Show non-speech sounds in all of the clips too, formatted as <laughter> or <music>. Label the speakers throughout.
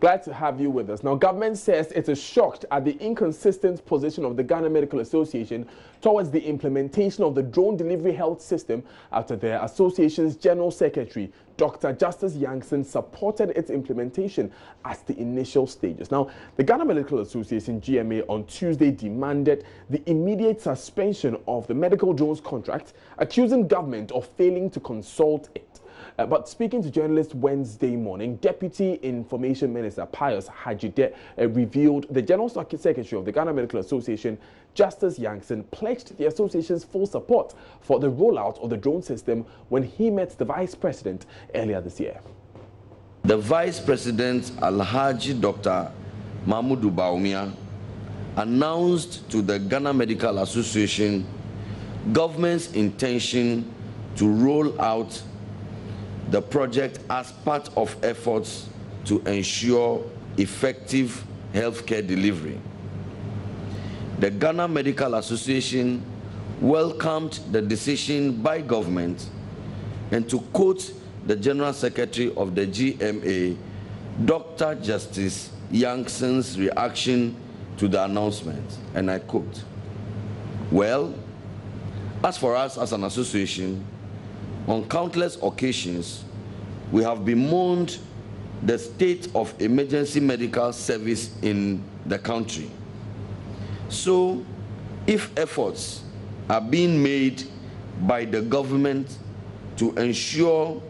Speaker 1: Glad to have you with us. Now, government says it is shocked at the inconsistent position of the Ghana Medical Association towards the implementation of the drone delivery health system after their association's general secretary, Dr. Justice Yankson, supported its implementation at the initial stages. Now, the Ghana Medical Association, GMA, on Tuesday demanded the immediate suspension of the medical drones contract, accusing government of failing to consult it. Uh, but speaking to journalists Wednesday morning, Deputy Information Minister Pius Hadzide uh, revealed the General Secretary of the Ghana Medical Association, Justice Yankson, pledged the association's full support for the rollout of the drone system when he met the Vice President earlier this year.
Speaker 2: The Vice President, Alhaji Dr. Mahmudu Bawumia, announced to the Ghana Medical Association government's intention to roll out the project as part of efforts to ensure effective healthcare delivery. The Ghana Medical Association welcomed the decision by government and to quote the General Secretary of the GMA, Dr. Justice Yankson's reaction to the announcement, and I quote, Well, as for us as an association, on countless occasions, we have bemoaned the state of emergency medical service in the country. So, if efforts are being made by the government to ensure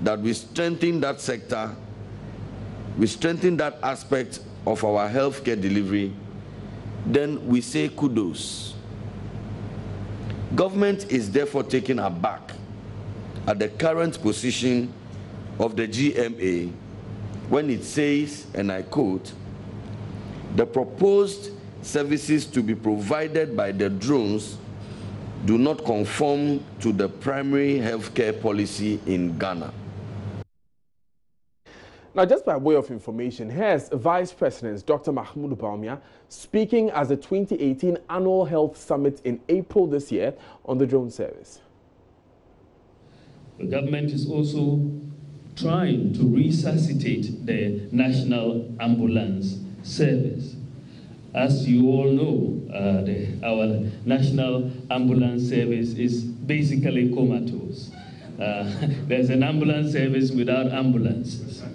Speaker 2: that we strengthen that sector, we strengthen that aspect of our healthcare delivery, then we say kudos. Government is therefore taken aback at the current position of the GMA when it says, and I quote, the proposed services to be provided by the drones do not conform to the primary healthcare policy in Ghana.
Speaker 1: Now, just by way of information, here's Vice President Dr. Mahmoud Bawumia speaking at the 2018 Annual Health Summit in April this year on the drone service.
Speaker 3: The government is also trying to resuscitate the national ambulance service. As you all know, uh, the, our national ambulance service is basically comatose. Uh, <laughs> there's an ambulance service without ambulances. <laughs>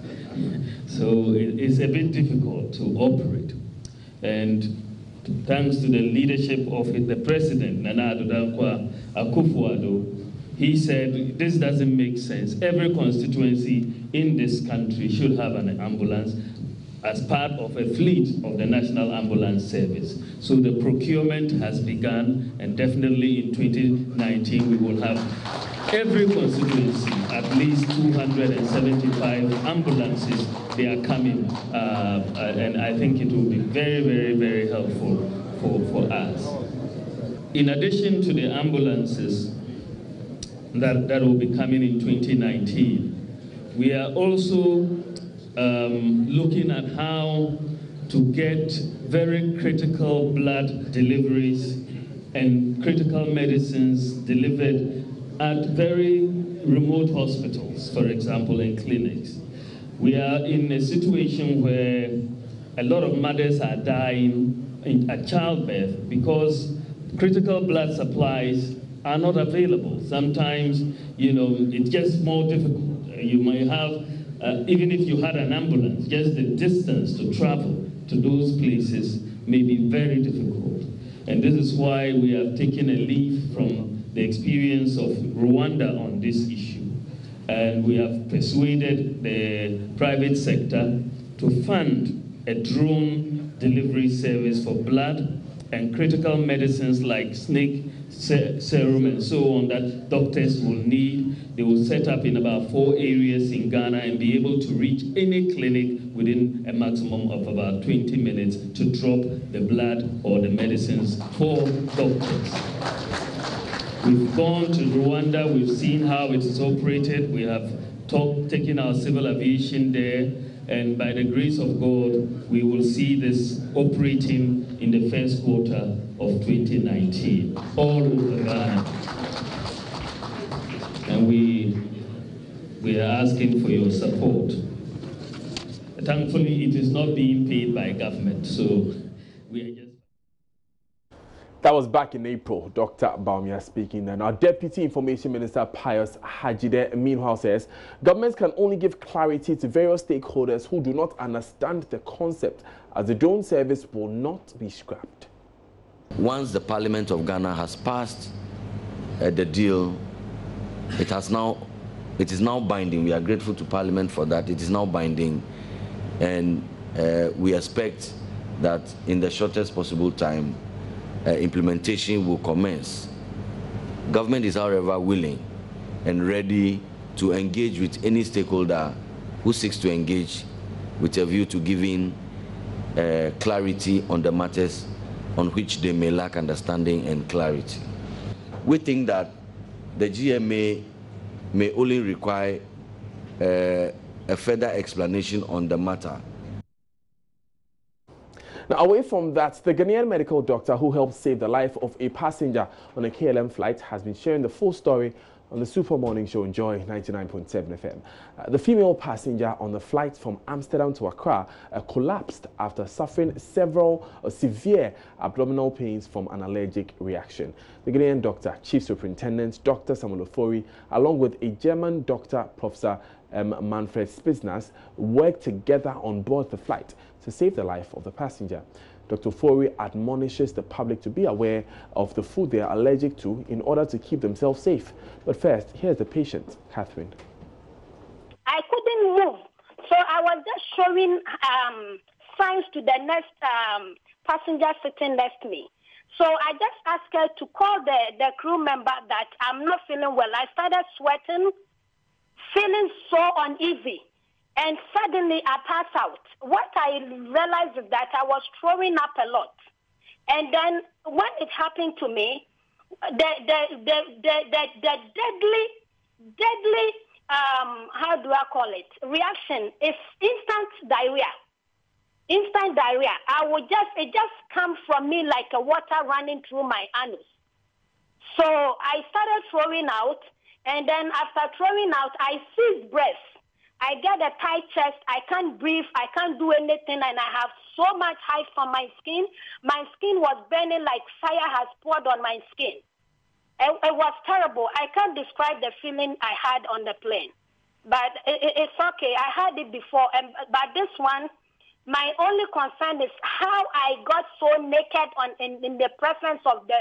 Speaker 3: So it, it's a bit difficult to operate. And thanks to the leadership of the president, Nana Addo Akufo-Addo, he said, this doesn't make sense. Every constituency in this country should have an ambulance as part of a fleet of the National Ambulance Service. So the procurement has begun, and definitely in 2019 we will have every constituency at least 275 ambulances. They are coming, uh, uh, and I think it will be very, very, very helpful for, for us. In addition to the ambulances, that, that will be coming in 2019. We are also um, looking at how to get very critical blood deliveries and critical medicines delivered at very remote hospitals, for example, and clinics. We are in a situation where a lot of mothers are dying in, at childbirth because critical blood supplies are not available. Sometimes, you know, it's just more difficult. You may have, uh, even if you had an ambulance, just the distance to travel to those places may be very difficult. And this is why we have taken a leaf from the experience of Rwanda on this issue. And we have persuaded the private sector to fund a drone delivery service for blood and critical medicines like snake serum and so on that doctors will need. They will set up in about four areas in Ghana and be able to reach any clinic within a maximum of about 20 minutes to drop the blood or the medicines for doctors. We've gone to Rwanda, we've seen how it is operated, we have talk, taken our civil aviation there, and by the grace of God, we will see this operating in the first quarter of 2019 all over. And we, we are asking for your support. thankfully, it is not being paid by government. So we are just.
Speaker 1: That was back in April, Dr. Bawumia speaking then. Our Deputy Information Minister Pius Hadzide meanwhile says governments can only give clarity to various stakeholders who do not understand the concept as the drone service will not be scrapped.
Speaker 2: Once the Parliament of Ghana has passed uh, the deal, it has now it is now binding. We are grateful to Parliament for that. It is now binding and uh, we expect that in the shortest possible time, uh, implementation will commence. Government is, however, willing and ready to engage with any stakeholder who seeks to engage with a view to giving uh, clarity on the matters on which they may lack understanding and clarity. We think that the GMA may only require uh, a further explanation on the matter.
Speaker 1: Now, away from that, the Ghanaian medical doctor who helped save the life of a passenger on a KLM flight has been sharing the full story on the Super Morning Show Joy 99.7 FM. Uh, the female passenger on the flight from Amsterdam to Accra uh, collapsed after suffering several uh, severe abdominal pains from an allergic reaction. The Ghanaian doctor, Chief Superintendent Dr. Samuel Ofori, along with a German doctor, Professor um, Manfred Spitzners, worked together on board the flight to save the life of the passenger. Dr. Ofori admonishes the public to be aware of the food they are allergic to in order to keep themselves safe. But first, here's the patient, Catherine.
Speaker 4: I couldn't move, so I was just showing um, signs to the next um, passenger sitting next to me. So I just asked her to call the, the crew member that I'm not feeling well. I started sweating, feeling so uneasy and suddenly I pass out. What I realized is that I was throwing up a lot. And then when it happened to me, the the the the, the, the deadly deadly um how do I call it reaction is instant diarrhea. Instant diarrhea. I would just it just comes from me like a water running through my anus. So I started throwing out and then after throwing out I seized breath I get a tight chest. I can't breathe. I can't do anything. And I have so much height from my skin. My skin was burning like fire has poured on my skin. It, it was terrible. I can't describe the feeling I had on the plane. But it, it, it's okay. I had it before. And, but this one, my only concern is how I got so naked on, in, in the presence of the,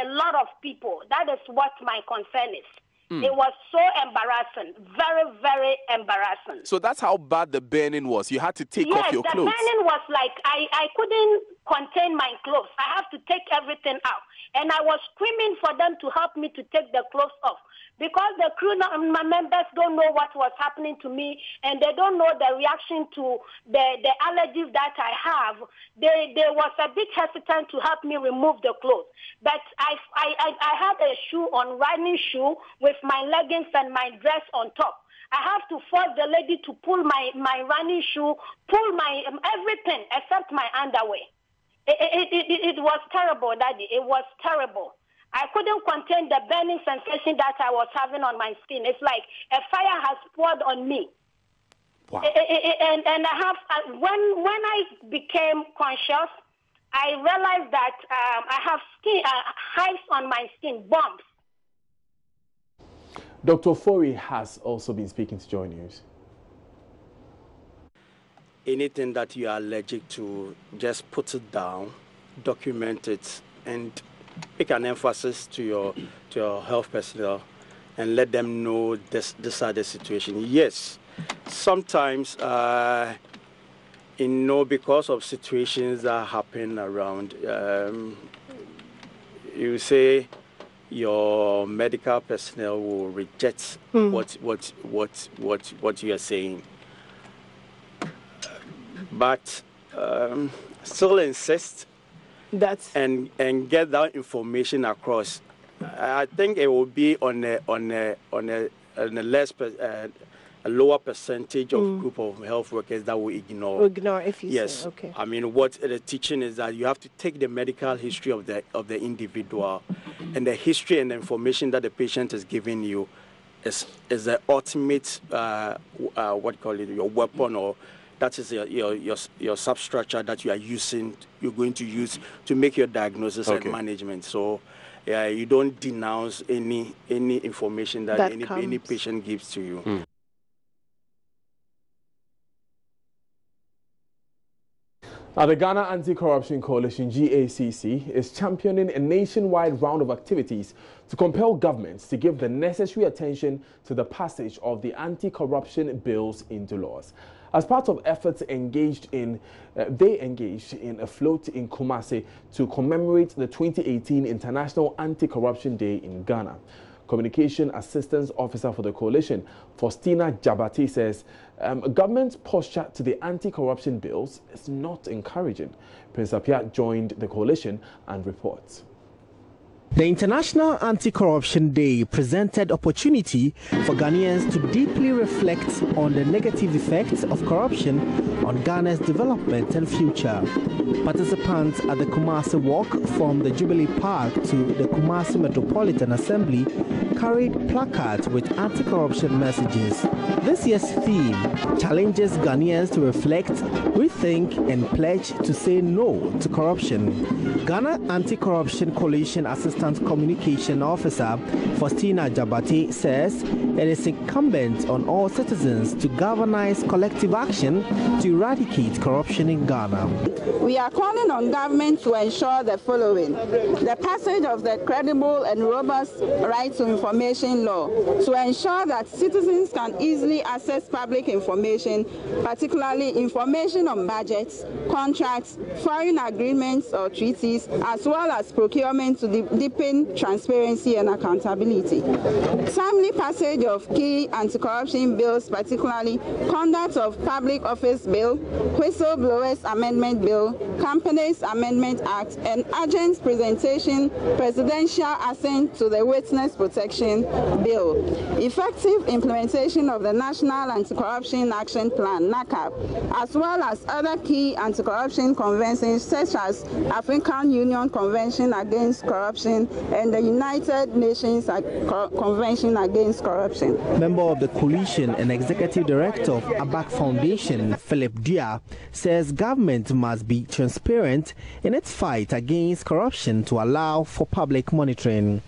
Speaker 4: a lot of people. That is what my concern is. Mm. It was so embarrassing, very, very embarrassing.
Speaker 1: So that's how bad the burning was. You had to take yes, off your clothes.
Speaker 4: Yes, the burning was like I, I couldn't contain my clothes. I have to take everything out, and I was screaming for them to help me to take the clothes off because the crew my members don't know what was happening to me and they don't know the reaction to the, the allergies that I have, they, they was a bit hesitant to help me remove the clothes. But I, I, I had a shoe on, running shoe with my leggings and my dress on top. I have to force the lady to pull my, my running shoe, pull my um, everything except my underwear. It, it, it, it was terrible, Daddy. It was terrible. I couldn't contain the burning sensation that I was having on my skin. It's like a fire has poured on me. Wow. and and I have uh, when when I became conscious, I realized that um, I have skin uh, hives on my skin, bumps.
Speaker 1: Dr. Ofori has also been speaking to Joy News.
Speaker 5: Anything that you are allergic to, just put it down, document it, and make an emphasis to your to your health personnel and let them know this this are the situation. Yes, sometimes uh, you know because of situations that happen around, um, you say your medical personnel will reject mm. what what what what what you are saying, but um, still insist
Speaker 6: that's
Speaker 5: and and get that information across. I think it will be on a on a on a, on a less uh, a lower percentage of mm. group of health workers that will ignore.
Speaker 6: Ignore if you
Speaker 5: yes.
Speaker 6: Say, okay.
Speaker 5: I mean, what the teaching is that you have to take the medical history of the of the individual, and the history and the information that the patient is giving you, is is the ultimate uh, uh, what call it your weapon or that is your, your, your, your substructure that you are using, you're going to use to make your diagnosis okay. and management. So yeah, you don't denounce any any information that, that any, any patient gives to you. Mm.
Speaker 1: Now, the Ghana Anti-Corruption Coalition, GACC, is championing a nationwide round of activities to compel governments to give the necessary attention to the passage of the anti-corruption bills into laws. As part of efforts engaged in, uh, they engaged in a float in Kumasi to commemorate the 2018 International Anti-Corruption Day in Ghana. Communication Assistance Officer for the coalition, Faustina Djabatey, says um, government's posture to the anti-corruption bills is not encouraging. Prince Appiah joined the coalition and reports.
Speaker 6: The International Anti-Corruption Day presented opportunity for Ghanaians to deeply reflect on the negative effects of corruption on Ghana's development and future. Participants at the Kumasi Walk from the Jubilee Park to the Kumasi Metropolitan Assembly carried placards with anti-corruption messages. This year's theme challenges Ghanaians to reflect, rethink and pledge to say no to corruption. Ghana Anti-Corruption Coalition Assistant Assistant Communication Officer Faustina Djabatey says it is incumbent on all citizens to galvanize collective action to eradicate corruption in Ghana.
Speaker 7: We are calling on government to ensure the following. The passage of the credible and robust right to information law to ensure that citizens can easily access public information, particularly information on budgets, contracts, foreign agreements or treaties, as well as procurement to the deepen transparency and accountability. Timely passage of key anti-corruption bills, particularly Conduct of Public Office Bill, Whistleblowers Amendment Bill, Companies Amendment Act, and urgent presentation presidential assent to the Witness Protection Bill. Effective implementation of the National Anti-Corruption Action Plan, NACAP, as well as other key anti-corruption conventions such as African Union Convention Against Corruption and the United Nations Convention Against Corruption.
Speaker 6: Member of the coalition and executive director of ABAC Foundation, Philip Dia, says government must be transparent in its fight against corruption to allow for public monitoring.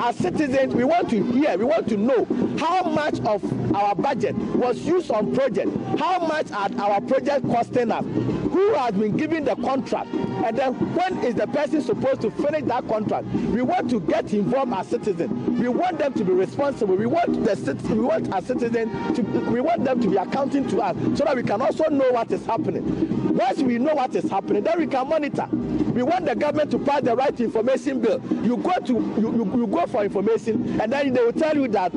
Speaker 8: As citizens, we want to hear, we want to know how much of our budget was used on project, how much are our projects costing us, who has been given the contract, and then when is the person supposed to finish that contract? We want to get involved as citizens. We want them to be responsible. We want the we want our citizens to we want them to be accounting to us so that we can also know what is happening. Once we know what is happening, then we can monitor. We want the government to pass the right information bill. You go to you, you, you go for information and then they will tell you that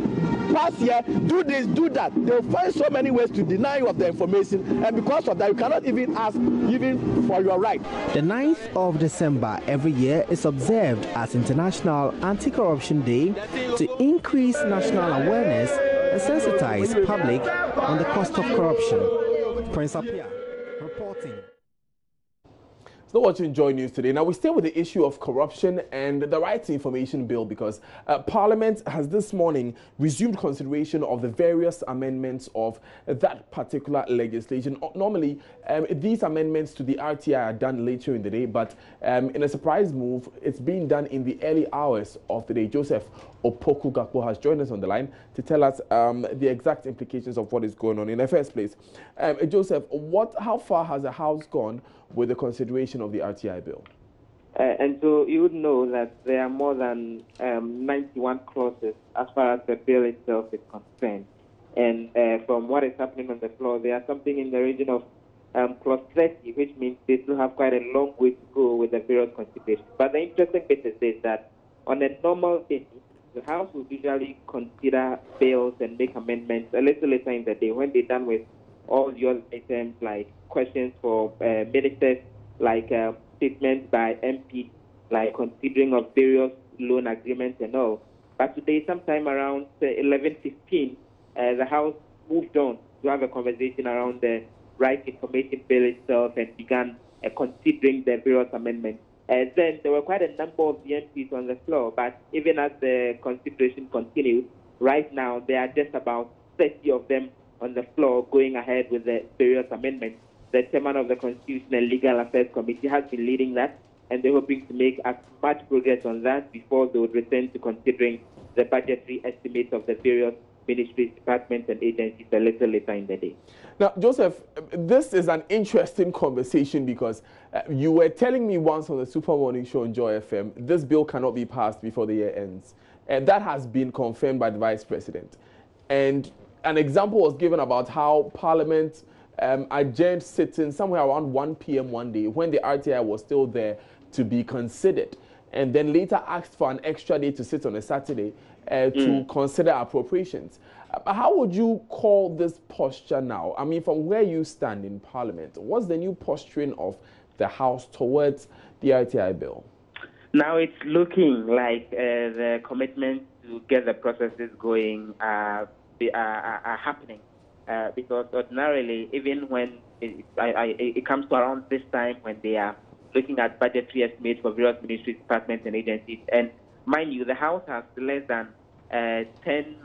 Speaker 8: pass here, do this, do that. They will find so many ways to deny you of the information, and because of that, you cannot even ask even for your right.
Speaker 6: The 9th of December every year is observed as International Anti-Corruption Day to increase national awareness and sensitize public on the cost of corruption. Prince Appiah reporting.
Speaker 1: Still watching Joy News today. Now, we stay with the issue of corruption and the Right to Information Bill because uh, Parliament has this morning resumed consideration of the various amendments of that particular legislation. Normally, um, these amendments to the RTI are done later in the day, but um, in a surprise move, it's being done in the early hours of the day. Joseph Opoku Gakpo has joined us on the line to tell us um, the exact implications of what is going on. In the first place, um, Joseph, what, how far has the House gone with the consideration of the RTI bill?
Speaker 9: Uh, and so you would know that there are more than um, 91 clauses as far as the bill itself is concerned. And uh, from what is happening on the floor, there are something in the region of um, clause 30, which means they still have quite a long way to go with the various considerations. But the interesting bit is that on a normal day, the House will usually consider bills and make amendments a little later in the day when they're done with all your items like questions for uh, ministers, like uh, statements by MP, like considering of various loan agreements and all. But today, sometime around uh, 11:15, uh, the House moved on to have a conversation around the right information bill itself and began uh, considering the various amendments. Uh, then there were quite a number of the MPs on the floor, but even as the consideration continued, right now there are just about 30 of them on the floor going ahead with the various amendments. The chairman of the Constitutional and Legal Affairs Committee has been leading that, and they're hoping to make as much progress on that before they would return to considering the budgetary estimates of the various ministries, departments, and agencies a little later in the day.
Speaker 1: Now, Joseph, this is an interesting conversation because uh, you were telling me once on the Super Morning Show on Joy FM this bill cannot be passed before the year ends. And that has been confirmed by the Vice President. And an example was given about how Parliament um, adjourned sitting somewhere around 1 p.m. one day when the RTI was still there to be considered. And then later asked for an extra day to sit on a Saturday uh, mm. to consider appropriations. Uh, how would you call this posture now? I mean, from where you stand in Parliament, what's the new posturing of the House towards the RTI bill?
Speaker 9: Now it's looking like uh, the commitment to get the processes going uh, are, are, are, happening. Uh, because ordinarily, even when it, I, I, it comes to around this time when they are looking at budgetary estimates for various ministries, departments, and agencies, and mind you, the House has less than uh, 10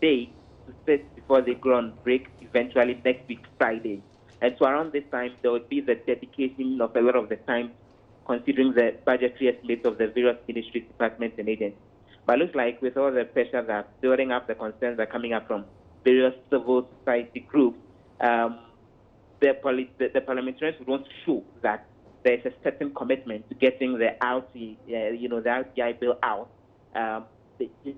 Speaker 9: days to sit before they go on break, eventually next week, Friday. And so around this time, there would be the dedication of a lot of the time considering the budgetary estimates of the various ministries, departments, and agencies. But it looks like with all the pressure that's building up, the concerns that are coming up from various civil society groups, um, the, poli- the, the, parliamentarians want to show that there is a certain commitment to getting the RT, uh, you know, the RTI bill out um, in,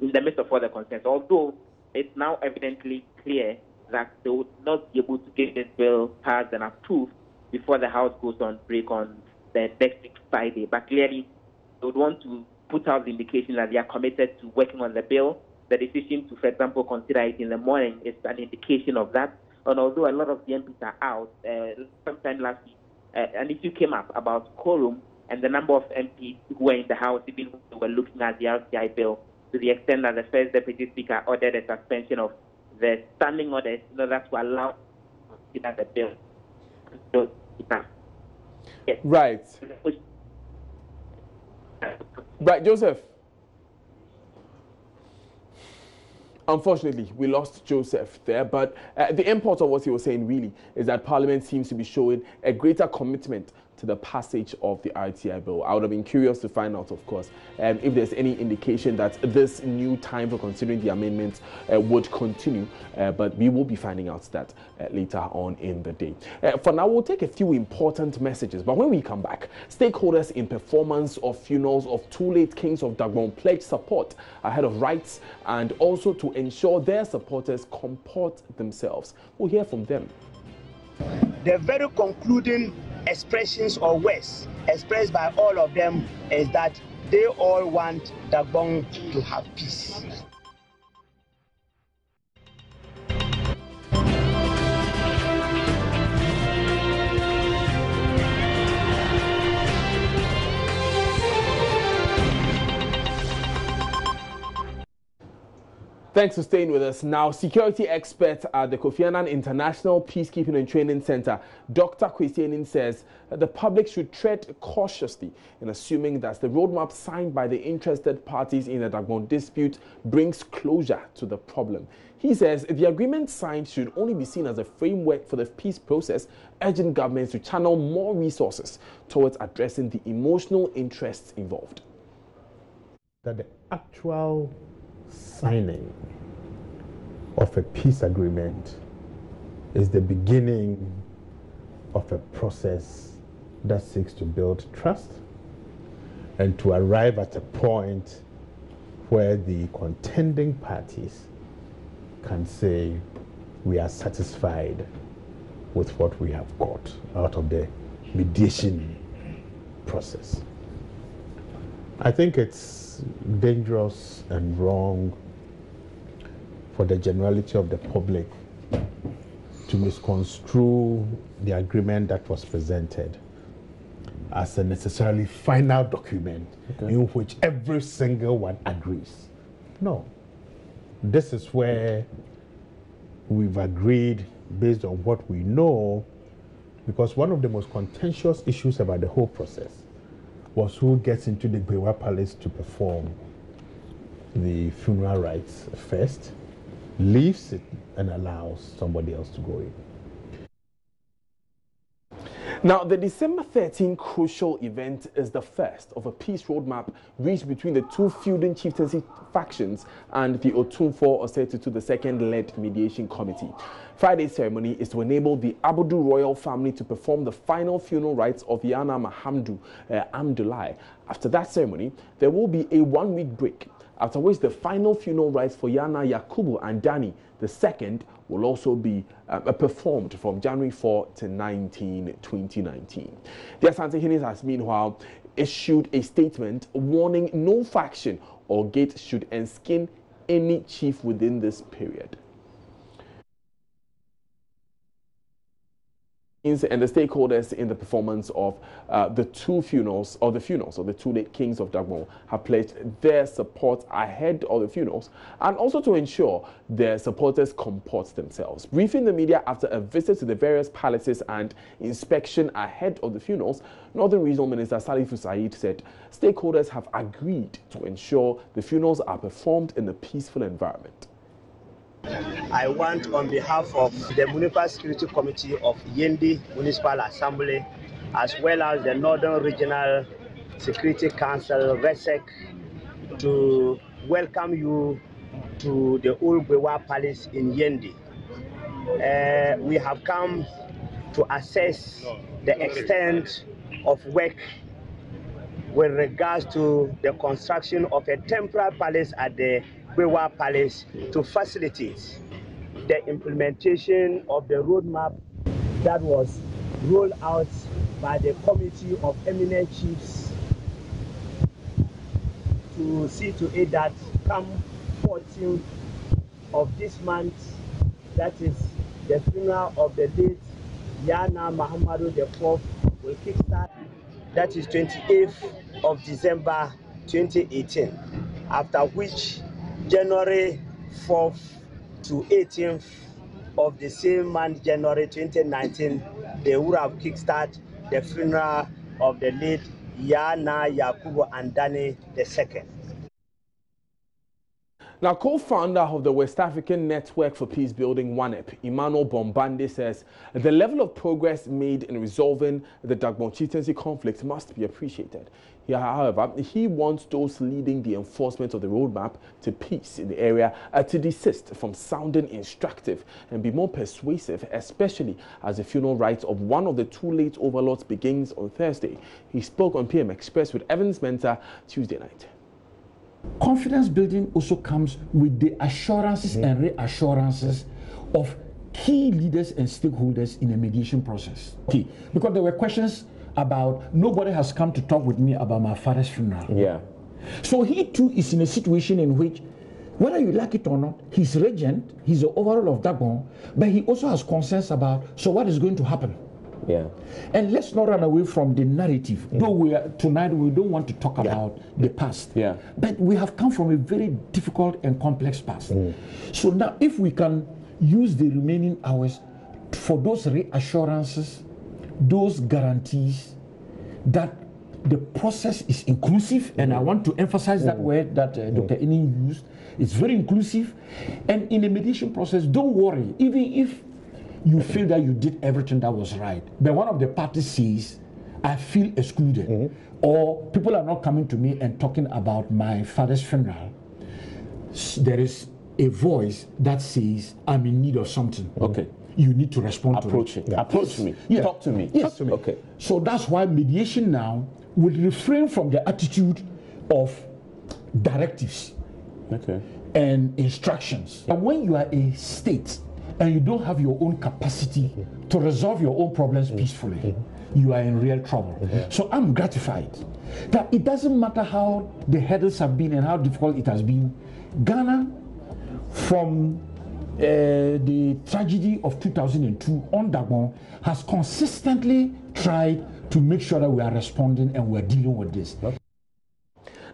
Speaker 9: in, the midst of all the concerns. Although it's now evidently clear that they would not be able to get this bill passed and approved before the House goes on break on the next Friday. But clearly, they would want to put out the indication that they are committed to working on the bill. The decision to, for example, consider it in the morning is an indication of that. And although a lot of the MPs are out, uh, sometime last week, uh, an issue came up about quorum and the number of MPs who were in the House, even when they were looking at the RTI bill, to the extent that the first deputy speaker ordered a suspension of the standing orders in order to allow to consider the bill. So,
Speaker 1: yes. Right. Right, Joseph. Unfortunately, we lost Joseph there, but uh, the import of what he was saying really is that Parliament seems to be showing a greater commitment to the passage of the RTI bill. I would have been curious to find out, of course, um, if there's any indication that this new time for considering the amendments uh, would continue, uh, but we will be finding out that uh, later on in the day. Uh, for now, we'll take a few important messages, but when we come back, stakeholders in performance of funerals of two late kings of Dagbon pledge support ahead of rites and also to ensure their supporters comport themselves. We'll hear from them.
Speaker 10: The very concluding expressions or words expressed by all of them is that they all want Dagbon to have peace.
Speaker 1: Thanks for staying with us. Now, security expert at the Kofi Annan International Peacekeeping and Training Center, Dr. Kwesi says the public should tread cautiously in assuming that the roadmap signed by the interested parties in the Dagbon dispute brings closure to the problem. He says the agreement signed should only be seen as a framework for the peace process, urging governments to channel more resources towards addressing the emotional interests involved.
Speaker 11: That the actual signing of a peace agreement is the beginning of a process that seeks to build trust and to arrive at a point where the contending parties can say we are satisfied with what we have got out of the mediation process. I think it's dangerous and wrong for the generality of the public to misconstrue the agreement that was presented as a necessarily final document okay. in which every single one agrees. No. This is where we've agreed based on what we know, because one of the most contentious issues about the whole process was who gets into the Gbewa Palace to perform the funeral rites first, leaves it and allows somebody else to go in.
Speaker 1: Now, the December 13 crucial event is the first of a peace roadmap reached between the two feuding chieftaincy factions and the Otumfuo Osei II led mediation committee. Friday's ceremony is to enable the Abudu royal family to perform the final funeral rites of Yana Mahamadu uh, Abdulai. After that ceremony, there will be a one-week break, after which the final funeral rites for Yana Yakubu Andani, the second will also be uh, performed from January 4 to 19, 2019. The Asantehene has meanwhile issued a statement warning no faction or gate should enskin any chief within this period. And the stakeholders in the performance of uh, the two funerals, or the funerals of the two late kings of Dagbon have pledged their support ahead of the funerals and also to ensure their supporters comport themselves. Briefing the media after a visit to the various palaces and inspection ahead of the funerals, Northern Regional Minister Salifu Saeed said stakeholders have agreed to ensure the funerals are performed in a peaceful environment.
Speaker 10: I want, on behalf of the Municipal Security Committee of Yendi Municipal Assembly, as well as the Northern Regional Security Council, REGSEC, to welcome you to the Old Gbewa Palace in Yendi. Uh, we have come to assess the extent of work with regards to the construction of a temporary palace at the Bewa Palace to facilitate the implementation of the roadmap that was rolled out by the Committee of Eminent Chiefs to see to it that come 14th of this month, that is the funeral of the late Yana Mahamadu IV will kickstart. That is 28th of December 2018, after which January 4th to 18th of the same month, January 2019, they would have kickstart the funeral of the late Yana Yakubu Andani II.
Speaker 1: Now, co-founder of the West African Network for Peace Building, WANEP, Emmanuel Bombande says the level of progress made in resolving the Dagbon chieftaincy conflict must be appreciated. He, however, he wants those leading the enforcement of the roadmap to peace in the area uh, to desist from sounding instructive and be more persuasive, especially as the funeral rites of one of the two late overlords begins on Thursday. He spoke on PM Express with Evans Mensah Tuesday night.
Speaker 12: Confidence building also comes with the assurances mm -hmm. and reassurances of key leaders and stakeholders in a mediation process. Okay, because there were questions about nobody has come to talk with me about my father's funeral.
Speaker 1: Yeah.
Speaker 12: So he too is in a situation in which, whether you like it or not, he's regent, he's the overall of Dagbon, but he also has concerns about so what is going to happen.
Speaker 1: Yeah.
Speaker 12: And let's not run away from the narrative. Mm. Though we are, tonight we don't want to talk yeah. about the past.
Speaker 1: Yeah.
Speaker 12: But we have come from a very difficult and complex past.
Speaker 1: Mm.
Speaker 12: So now if we can use the remaining hours for those reassurances those guarantees that the process is inclusive, and I mm. want to emphasize that mm. word that uh, Dr. Mm. Aning used. It's very inclusive, and in the mediation process, don't worry. Even if you feel that you did everything that was right, but one of the parties says, "I feel excluded,"
Speaker 1: mm-hmm.
Speaker 12: or people are not coming to me and talking about my father's funeral, there is a voice that says, "I'm in need of something."
Speaker 1: Okay
Speaker 12: you need to respond
Speaker 1: approach
Speaker 12: to it.
Speaker 1: it. Yeah. Approach me. Yeah. Talk to me.
Speaker 12: Yes.
Speaker 1: Talk to me.
Speaker 12: Okay. So that's why mediation now will refrain from the attitude of directives
Speaker 1: okay.
Speaker 12: and instructions. And when you are a state and you don't have your own capacity to resolve your own problems peacefully, you are in real trouble. So I'm gratified that it doesn't matter how the hurdles have been and how difficult it has been. Ghana, from uh, the tragedy of 2002 on Dagbon has consistently tried to make sure that we are responding and we are dealing with this.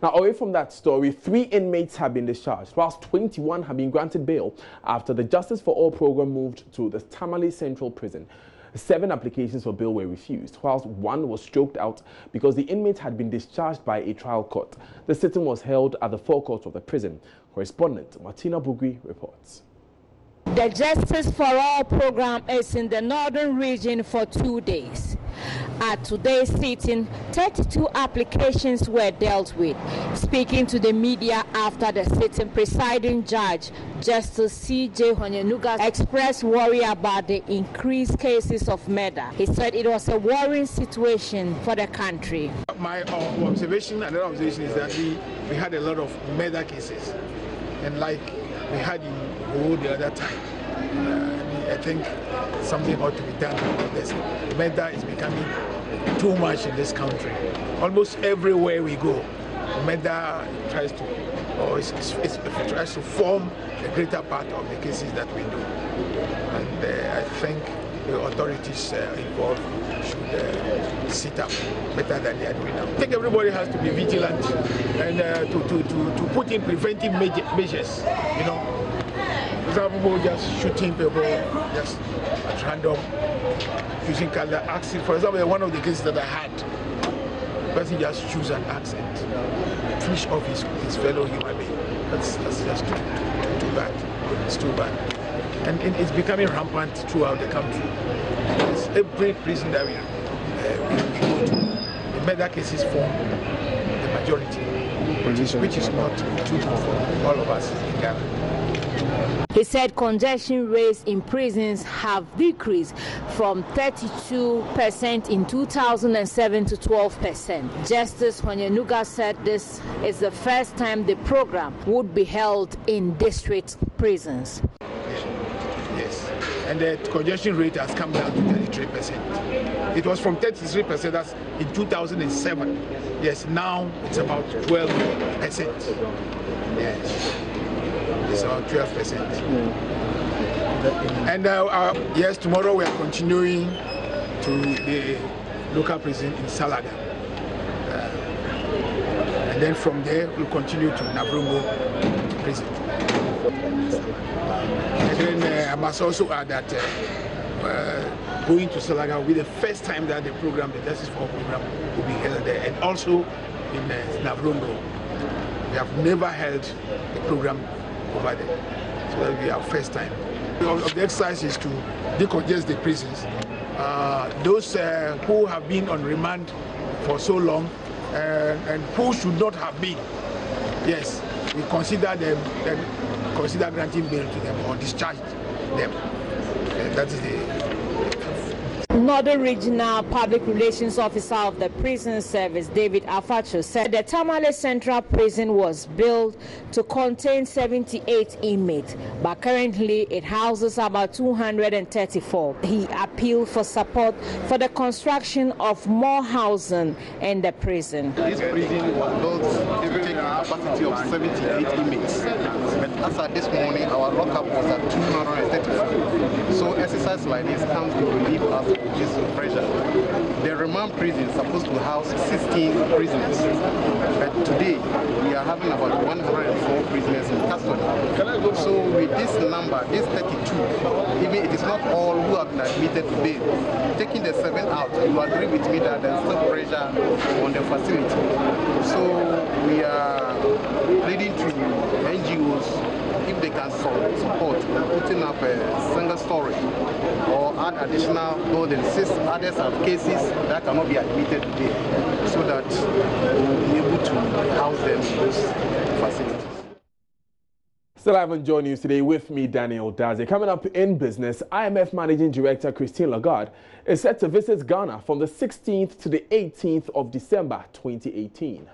Speaker 1: Now, away from that story, three inmates have been discharged, whilst 21 have been granted bail after the Justice for All program moved to the Tamale Central Prison. Seven applications for bail were refused, whilst one was stroked out because the inmate had been discharged by a trial court. The sitting was held at the forecourt of the prison. Correspondent Martina Bugui reports.
Speaker 13: The Justice for All program is in the northern region for two days. At today's sitting, 32 applications were dealt with. Speaking to the media after the sitting, presiding judge, Justice C.J. Honyenuga, expressed worry about the increased cases of murder. He said it was a worrying situation for the country.
Speaker 14: My uh, observation, another observation is that we, we had a lot of murder cases. And like we had in the other time, uh, I think something ought to be done about this. Murder is becoming too much in this country. Almost everywhere we go, murder tries to, or it's, it's, it tries to form a greater part of the cases that we do. And uh, I think the authorities uh, involved should uh, sit up better than they are doing now. I think everybody has to be vigilant and uh, to, to, to, to put in preventive measures, you know. Some people just shooting people just at random using color accent. For example, one of the cases that I had, person just choose an accent, finish off his, his fellow human being. That's, that's just too, too, too bad. It's too bad. And, and, it's becoming rampant throughout the country. It's every prison that we, uh, we, go to, the murder cases form the majority, which is, which is not true for all of us in Ghana.
Speaker 13: He said congestion rates in prisons have decreased from 32% in 2007 to 12%. Justice Honyenuga said this is the first time the program would be held in district prisons.
Speaker 14: Yes, and the congestion rate has come down to 33%. It was from 33% that's in 2007. Yes, now it's about 12%. Yes is about 12 percent. And uh, uh, yes, tomorrow we are continuing to the local prison in Salaga. Uh, and then from there we'll continue to Navrongo prison. And then uh, I must also add that uh, uh, going to Salaga will be the first time that the program, the Justice for program, will be held there. And also in Navrongo. We have never held a program over there. So that will be our first time. Of the exercise is to decongest the prisons. Uh, those uh, who have been on remand for so long uh, and who should not have been, yes, we consider them, them consider granting bail to them or discharge them. that is the
Speaker 13: Northern Regional Public Relations Officer of the Prison Service, David Afacho, said the Tamale Central Prison was built to contain 78 inmates, but currently it houses about 234. He appealed for support for the construction of more housing in the prison.
Speaker 15: This prison was built to take a capacity of 78 inmates, but as this morning, our lockup was at 234. So exercise like this comes to relieve us this pressure. The remand prison is supposed to house 16 prisoners, but today we are having about 104 prisoners in custody. So with this number, this 32, even it is not all who have been admitted to bail, taking the seven out, you agree with me that there's still pressure on the facility. So we are leading to NGOs can support putting up a single story or add additional buildings, since others have cases that cannot be admitted today, so that we'll be able to house them in those facilities.
Speaker 1: Still haven't joined you today with me, Daniel Dadzie. Coming up in business, IMF Managing Director Christine Lagarde is set to visit Ghana from the 16th to the 18th of December 2018.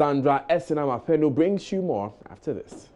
Speaker 1: Sandra Esina Mapeno brings you more after this.